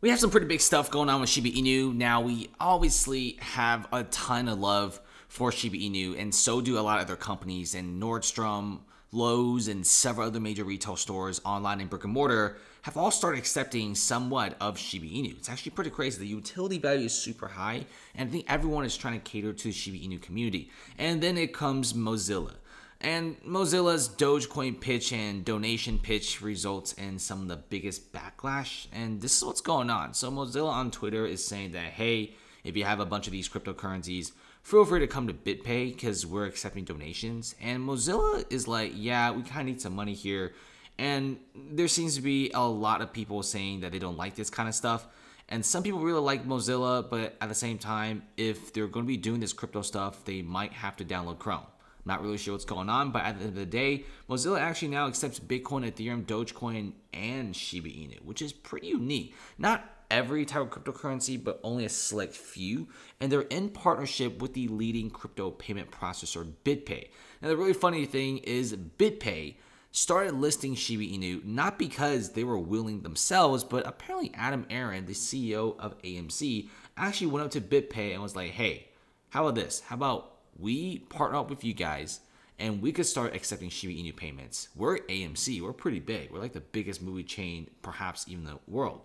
we have some pretty big stuff going on with Shiba Inu. Now, we obviously have a ton of love for Shiba Inu, and so do a lot of other companies. And Nordstrom, Lowe's, and several other major retail stores, online and brick and mortar, have all started accepting somewhat of Shiba Inu. It's actually pretty crazy. The utility value is super high, and I think everyone is trying to cater to the Shiba Inu community. And then it comes Mozilla. And Mozilla's Dogecoin pitch and donation pitch results in some of the biggest backlash. And this is what's going on. So, Mozilla on Twitter is saying that, hey, if you have a bunch of these cryptocurrencies, feel free to come to BitPay because we're accepting donations. And Mozilla is like, yeah, we kind of need some money here. And there seems to be a lot of people saying that they don't like this kind of stuff. And some people really like Mozilla, but at the same time, if they're going to be doing this crypto stuff, they might have to download Chrome. Not really sure what's going on, but at the end of the day, Mozilla actually now accepts Bitcoin, Ethereum, Dogecoin, and Shiba Inu, which is pretty unique. Not every type of cryptocurrency, but only a select few. And they're in partnership with the leading crypto payment processor, BitPay. Now, the really funny thing is, BitPay started listing Shiba Inu not because they were willing themselves, but apparently Adam Aron, the CEO of AMC, actually went up to BitPay and was like, hey, how about this? How about we partner up with you guys and we could start accepting Shiba Inu payments. We're AMC, we're pretty big. We're like the biggest movie chain, perhaps even the world.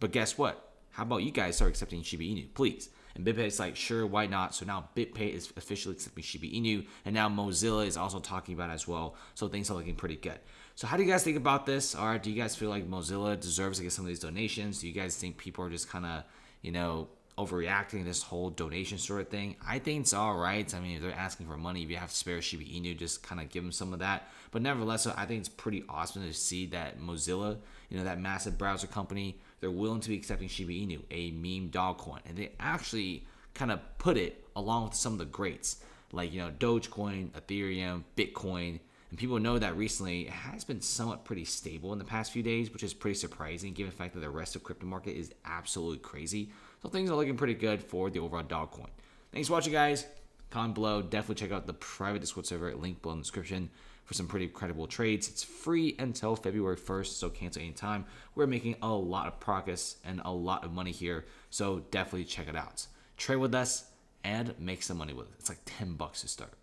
But guess what? How about you guys start accepting Shiba Inu, please? And BitPay is like, sure, why not? So now BitPay is officially accepting Shiba Inu, and now Mozilla is also talking about it as well. So things are looking pretty good. So how do you guys think about this? Right, do you guys feel like Mozilla deserves to get some of these donations? Do you guys think people are just kind of, you know, overreacting this whole donation sort of thing. I think it's all right. I mean, if they're asking for money, if you have spare Shiba Inu, just kind of give them some of that. But nevertheless, I think it's pretty awesome to see that Mozilla, you know, that massive browser company, they're willing to be accepting Shiba Inu, a meme dog coin, and they actually kind of put it along with some of the greats like you know Dogecoin, Ethereum, Bitcoin. And people know that recently it has been somewhat pretty stable in the past few days, which is pretty surprising given the fact that the rest of crypto market is absolutely crazy. So things are looking pretty good for the overall dog coin. Thanks for watching, guys. Comment below. Definitely check out the private Discord server. Link below in the description for some pretty credible trades. It's free until February 1st, so cancel anytime. We're making a lot of progress and a lot of money here, so definitely check it out. Trade with us and make some money with it. It's like 10 bucks to start.